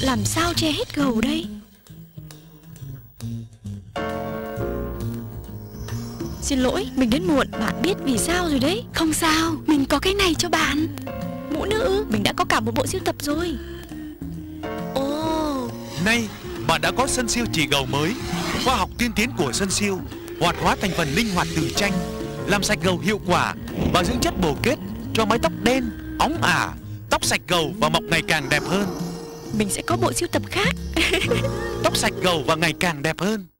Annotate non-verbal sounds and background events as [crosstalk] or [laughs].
Làm sao che hết gầu đây? Xin lỗi, mình đến muộn. Bạn biết vì sao rồi đấy. Không sao, mình có cái này cho bạn. Mũ nữ, mình đã có cả một bộ siêu tập rồi. Ồ, Nay, bạn đã có sân siêu chỉ gầu mới. Khoa học tiên tiến của sân siêu, hoạt hóa thành phần linh hoạt từ tranh, làm sạch gầu hiệu quả và dưỡng chất bổ kết cho mái tóc đen, óng ả, tóc sạch gầu và mọc ngày càng đẹp hơn mình sẽ có bộ siêu tập khác [laughs] Tóc sạch gầu và ngày càng đẹp hơn.